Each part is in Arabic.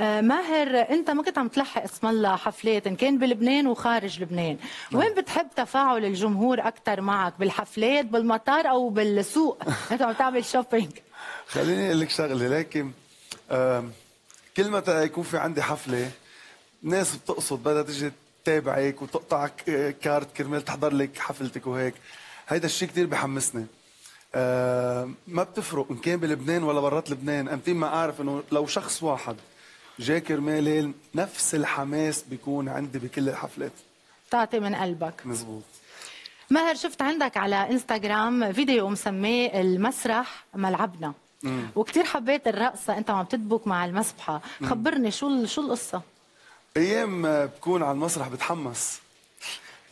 آه، ماهر انت ما كنت عم تلحق اسم الله حفلات إن كان بلبنان وخارج لبنان. وين بتحب تفاعل الجمهور أكثر معك؟ بالحفلات بالمطار أو بالسوق؟ أنت عم تعمل shopping خليني أقول لك شغلة لكن كل ما يكون في عندي حفلة ناس بتقصد بدها تجي تتابعك وتقطع ك- كارت كرمال تحضر لك حفلتك وهيك. هيدا الشيء كثير بحمسني. آم، ما بتفرق إن كان بلبنان ولا برات لبنان إمتى ما أعرف إنه لو شخص واحد جاي كرمالي نفس الحماس بيكون عندي بكل الحفلات. تعطي من قلبك. مزبوط ماهر شفت عندك على إنستغرام فيديو مسميه المسرح ملعبنا. وكتير حبيت الرقصة أنت عم تدبك مع المسبحة خبرني شو شو القصة؟ أيام بكون على المسرح بتحمس.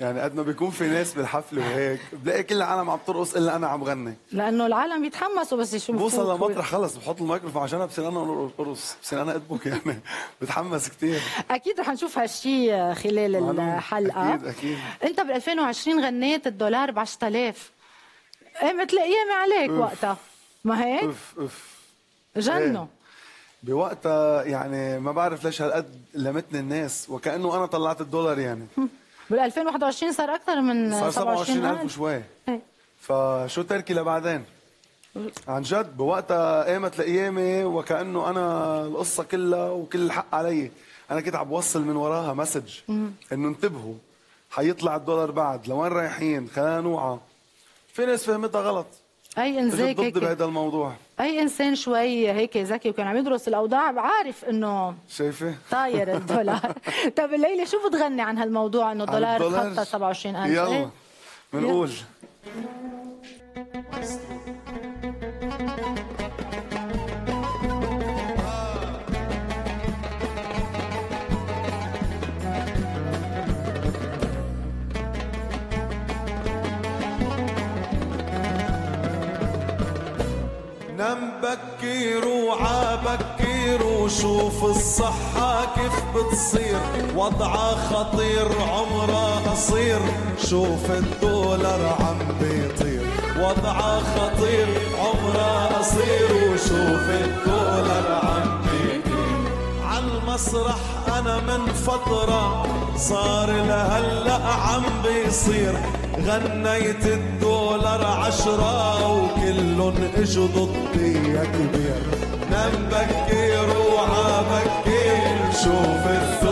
يعني قد ما بيكون في ناس بالحفله وهيك بلاقي كل العالم عم ترقص إلا أنا عم غني. لأنه العالم يتحمسوا بس يشوفوك. بوصل لمطرح خلص بحط الميكروفون جنب بصير أنا أرقص بصير أنا أدبك يعني. بتحمس كثير أكيد رح نشوف هالشيء خلال معلوم. الحلقة. أكيد- أكيد. أنت بال 2020 غنيت الدولار ب 10000 إيه مثل ايامي عليك أوف. وقتها. ما هيك؟ أوف أوف. جنوا. بوقتها يعني ما بعرف ليش هالقد لمتني الناس وكأنه أنا طلعت الدولار يعني. بال 2021 صار أكثر من صار 27000 27000 وشوي. إيه. فشو تركي لبعدين؟ عن جد بوقتها قامت لايامي وكأنه أنا القصة كلها وكل الحق علي. أنا كنت عم بوصل من وراها مسج إنه انتبهوا حيطلع الدولار بعد. لوين رايحين؟ خلينا نوعى في ناس فهمتها غلط. أي ضدي هيك بهذا الموضوع. أي إنسان شوي هيك ذكي وكان عم يدرس الأوضاع عارف إنه شايفة؟ طاير الدولار. طب الليلة شو بتغني عن هالموضوع إنه الدولار؟ الدولار؟ تخطى 27000 يلا إيه؟ بنقول بكير وعابكير وشوف الصحة كيف بتصير وضعها خطير عمرها قصير شوف الدولار عم بيطير. وضعها خطير عمرها قصير وشوف الدولار عم بيطير. عالمسرح أنا من فترة صار لهلا عم بيصير. غنيت الدولار عشرة وكلن اجوا ضدي يا كبير. نام بكير وعبكير شوف الدولار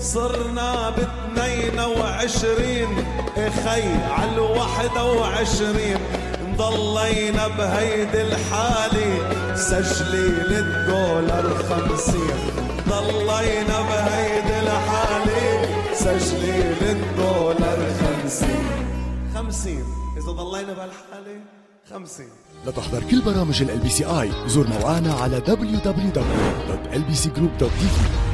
صرنا باثنين وعشرين. أخي على واحدة وعشرين. ضلينا بهيدي الحالة سجلي للدولار خمسين. ضلينا بهيدي الحالة سجلي للدولار خمسين. خمسين. إذا ضلينا بهالحالة خمسين. لتحضر كل برامج ال بي سي اي زور موقعنا على www.lbcgroup.tv